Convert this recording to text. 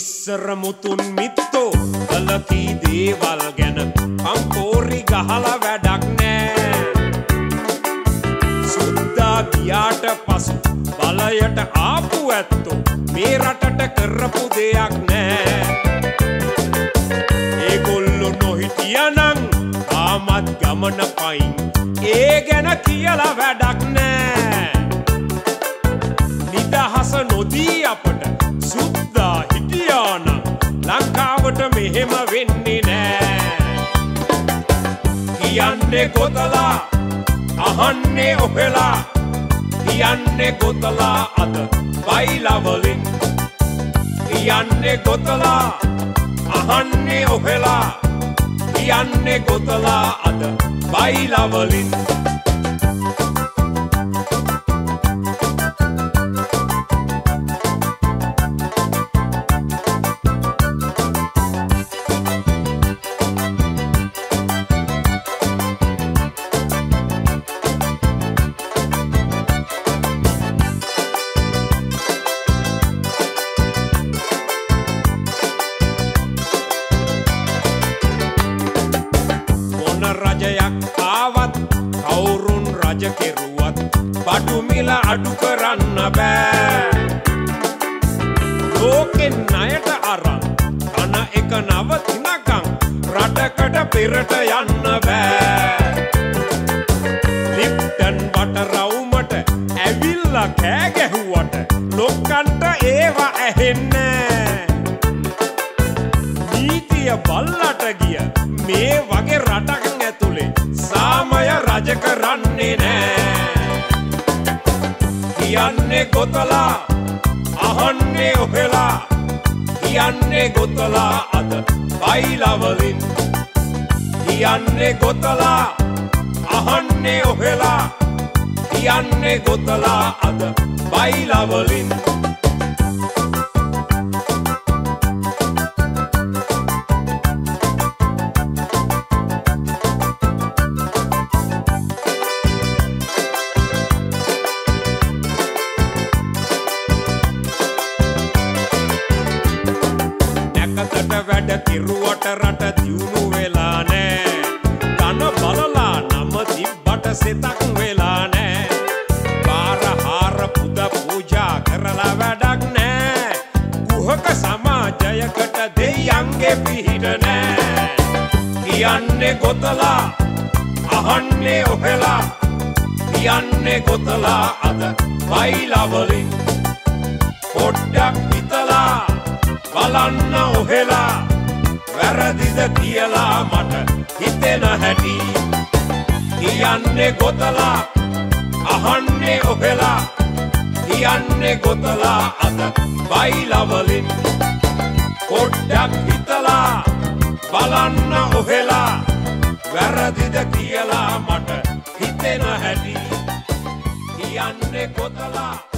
ඉස්සර මුතුන් මිත්තෝ කලකී දේවල් ගැන කම්කෝරි ගහලා වැඩක් නෑ. සුද්දා ගියාට පසු බලයට ආපු ඇත්තෝ මේ රටට කරපු දෙයක් නෑ. ඒගොල්ලො නොහිටියනං ආමත් ගමන පයින් ඒ ගැන කියලා වැඩක් නෑ. නිදහස නොදී අපට සුද්දා කියන්නේ ගොතලා අහන්නේ ඔහෙලා? කියන්නේ ගොතලා අද? බයිලවලින් කියන්නේ ගොතලා අහන්නේ ඔහෙලා? කියන්නේ ගොතලා අද? බයිලවලින් ආවත් කවුරුන් රජ කෙරුවත් බඩුමිල අඩු කරන්න බෑ. ලෝකෙන් ණයට අරන් කන එක නවතිනකම් රටකට පෙරට යන්න බෑ. ලිප්ටන් වට රවුමට ඇවිල්ලා කෑ ගැහුවට ලොක්කන්ට ඒවා ඇහෙන්නේ නීතිය බල්ලට ගිය මේ වගේ රටක් ඇතුලේ සාමය රජ කරන්නේ නෑ. කියන්නේ ගොතලා අහන්නේ ඔහෙලා. කියන්නේ ගොතලා අද බයිලවලින්. කියන්නේ ගොතලා අහන්නේ ඔහෙලා. කියන්නේ ගොතලා අද බයිලවලින්. නැකතට වැඩ කිරුවට රට දියුණු වෙලා නෑ. කන බලලා නම තිබ්බට සිතක් වෙලා නෑ. පාරහාර පුද පූජා කරලා වැඩක් නෑ. කුහක සමාජයකට දෙයන්ගේ පිහිට නෑ. කියන්නේ ගොතලා අහන්නේ ඔහෙලා. කියන්නේ ගොතලා අද වයිලවලින් පොඩ්ඩක් හිතලා බලන්න ඔහෙලා. වැරදිද කියලා මට හිතෙන හැටි. කියන්නේ ගොතලා අහන්නේ ඔහෙලා. කියන්නේ ගොතලා අද බයිලවලින්. පොඩ්ඩක් හිතලා බලන්න ඔහෙලා. වැරදිද කියලා මට හිතෙන හැටි. කියන්නේ ගොතලා අහන්නේ ඔහෙලා කියන්නේ ගොතලා